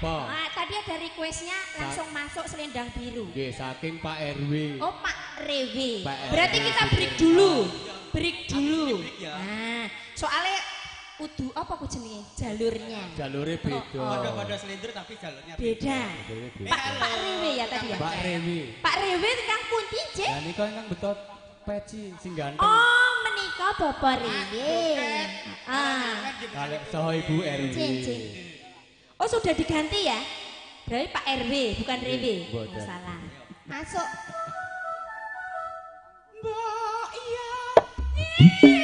apa? Ah, tadi ada requestnya langsung masuk selendang biru. Oke, saking Pak RW. Oh, Pak RW. Pak Berarti kita break dulu. Break dulu. Iya, iya. Nah, soalnya udu apa aku jenis? jalurnya jalurnya oh, beda Oh, ada pada selendang tapi jalurnya beda, beda. Pak Pak Rewe ya tadi ya Pak RW Pak Rewe kang pundi cek Lah nika kan betot peci sing ganteng Oh menikah Bapak Rewe Ah. ah. Kan saha Ibu RW Oh, sudah diganti ya? Berarti Pak RW, bukan Rewe. Boten. Salah. Masuk. Mbak iya.